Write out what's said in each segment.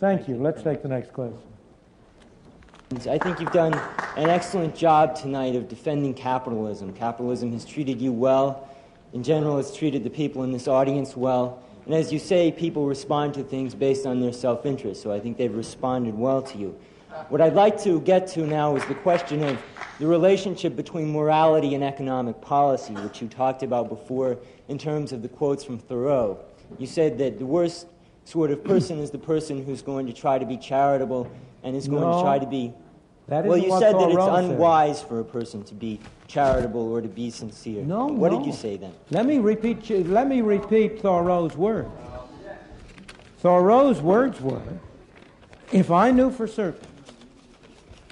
Thank you. Let's take the next question. I think you've done an excellent job tonight of defending capitalism. Capitalism has treated you well. In general, it's treated the people in this audience well. And as you say, people respond to things based on their self interest, so I think they've responded well to you. What I'd like to get to now is the question of the relationship between morality and economic policy, which you talked about before in terms of the quotes from Thoreau. You said that the worst sort of person is the person who's going to try to be charitable and is going No, to try to be. That well, you said that it's Thoreau said. unwise for a person to be charitable or to be sincere. No, What no. did you say then? Let me repeat. Let me repeat Thoreau's words. Thoreau's words were, "If I knew for certain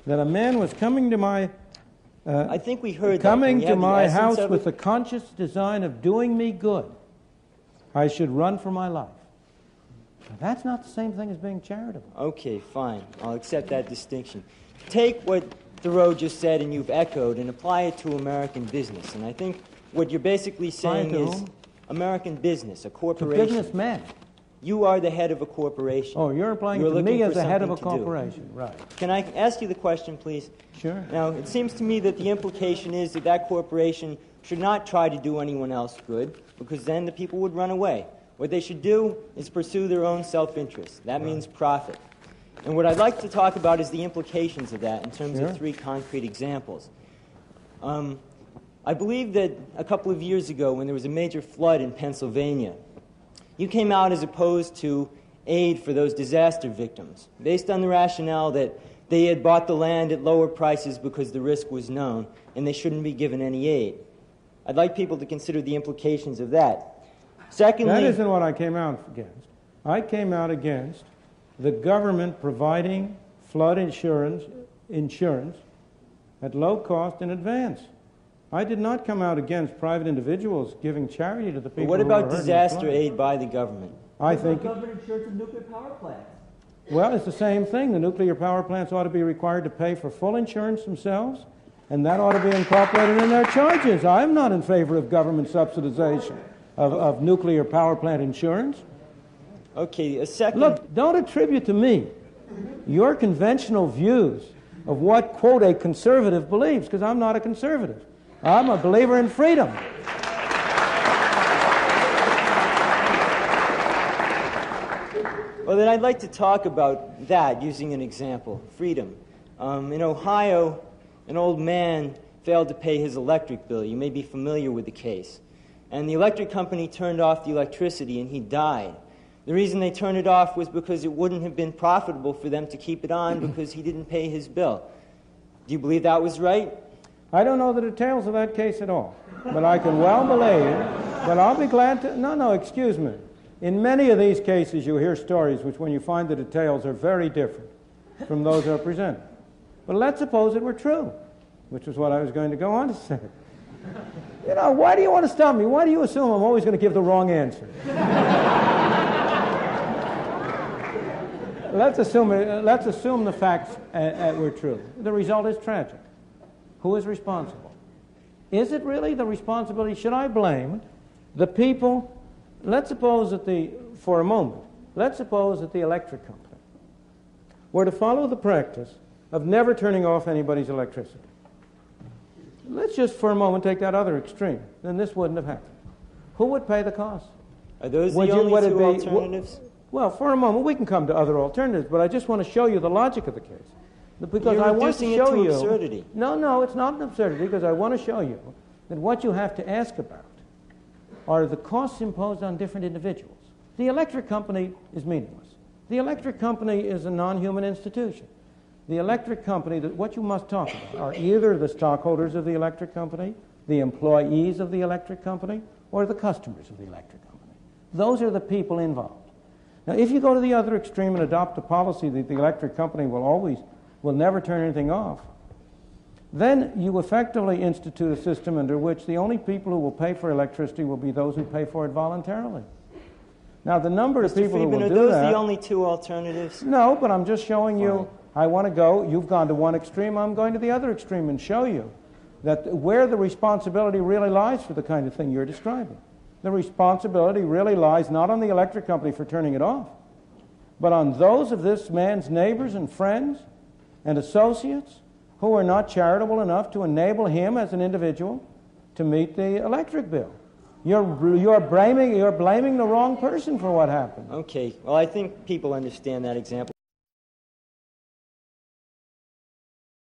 that a man was coming to my uh, I think we heard coming that. To we have the my house with it? the conscious design of doing me good, I should run for my life." That's not the same thing as being charitable. Okay, fine. I'll accept that distinction. Take what Thoreau just said and you've echoed and apply it to American business. And I think what you're basically saying is whom? American business, a To corporation. businessmen. You are the head of a corporation. Oh, you're applying You're to me as the head of a corporation, right? Can I ask you the question, please? Sure. Now, it seems to me that the implication is that that corporation should not try to do anyone else good, because then the people would run away. What they should do is pursue their own self interest. That means profit. And what I'd like to talk about is the implications of that in terms Sure. of three concrete examples. Um, I believe that a couple of years ago, when there was a major flood in Pennsylvania, you came out as opposed to aid for those disaster victims, based on the rationale that they had bought the land at lower prices because the risk was known and they shouldn't be given any aid. I'd like people to consider the implications of that. Secondly, That isn't what I came out against. I came out against the government providing flood insurance, insurance at low cost in advance. I did not come out against private individuals giving charity to the people. what about were hurt in the disaster aid by the government? I think, Government insurance of nuclear power plants. well, it's the same thing. The nuclear power plants ought to be required to pay for full insurance themselves, and that ought to be incorporated in their charges. I'm not in favor of government subsidization of, of nuclear power plant insurance. Okay, a second. Look, don't attribute to me your conventional views of what, quote, a conservative believes, because I'm not a conservative. I'm a believer in freedom. Well, then I'd like to talk about that using an example freedom. Um, in Ohio, an old man failed to pay his electric bill. You may be familiar with the case. And the electric company turned off the electricity and he died. The reason they turned it off was because it wouldn't have been profitable for them to keep it on because he didn't pay his bill. Do you believe that was right? I don't know the details of that case at all, but I can well believe, but I'll be glad to. No, no, excuse me. In many of these cases, you hear stories which, when you find the details, are very different from those that are presented. But let's suppose it were true, which is what I was going to go on to say. You know, why do you want to stop me? Why do you assume I'm always going to give the wrong answer? let's, assume, uh, let's assume the facts uh, uh, were true. The result is tragic. Who is responsible? Is it really the responsibility? Should I blame the people? Let's suppose that the, for a moment, let's suppose that the electric company were to follow the practice of never turning off anybody's electricity. Let's just for a moment take that other extreme. Then this wouldn't have happened. Who would pay the cost? Are those Would the you- only two be- alternatives? Well, for a moment, we can come to other alternatives, but I just want to show you the logic of the case. Because You're I want to show to you. absurdity. No, no, it's not an absurdity, because I want to show you that what you have to ask about are the costs imposed on different individuals. The electric company is meaningless. The electric company is a non human institution. The electric company, that what you must talk about are either the stockholders of the electric company, the employees of the electric company, or the customers of the electric company. Those are the people involved. Now, if you go to the other extreme and adopt a policy that the electric company will always, will never turn anything off, then you effectively institute a system under which the only people who will pay for electricity will be those who pay for it voluntarily. Now, the number of people Friedman, who are will do that. the only two alternatives? No, but I'm just showing you. I want to go. You've gone to one extreme. I'm going to the other extreme and show you that where the responsibility really lies for the kind of thing you're describing. The responsibility really lies not on the electric company for turning it off, but on those of this man's neighbors and friends and associates who are not charitable enough to enable him as an individual to meet the electric bill. You're, you're, blaming, you're blaming the wrong person for what happened. Okay, well, I think people understand that example.